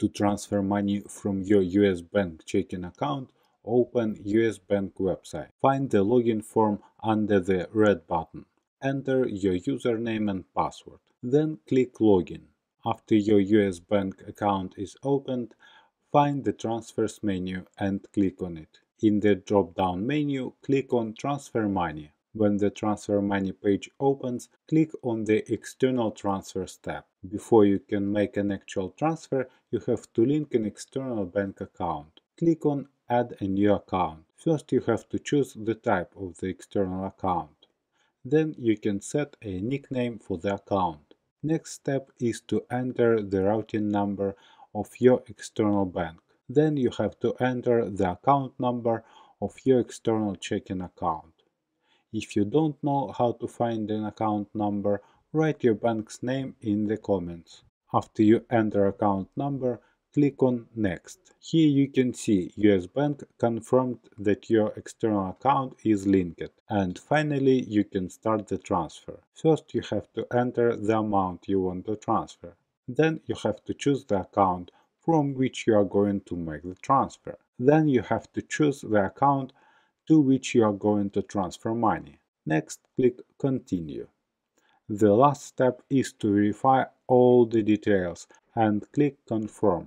To transfer money from your US Bank checking account, open US Bank website. Find the login form under the red button. Enter your username and password. Then click Login. After your US Bank account is opened, find the Transfers menu and click on it. In the drop-down menu, click on Transfer Money. When the Transfer Money page opens, click on the External Transfers tab. Before you can make an actual transfer, you have to link an external bank account. Click on Add a new account. First you have to choose the type of the external account. Then you can set a nickname for the account. Next step is to enter the routing number of your external bank. Then you have to enter the account number of your external checking account. If you don't know how to find an account number, write your bank's name in the comments. After you enter account number, click on Next. Here you can see US Bank confirmed that your external account is linked. And finally, you can start the transfer. First, you have to enter the amount you want to transfer. Then you have to choose the account from which you are going to make the transfer. Then you have to choose the account to which you are going to transfer money. Next, click Continue. The last step is to verify all the details and click Confirm.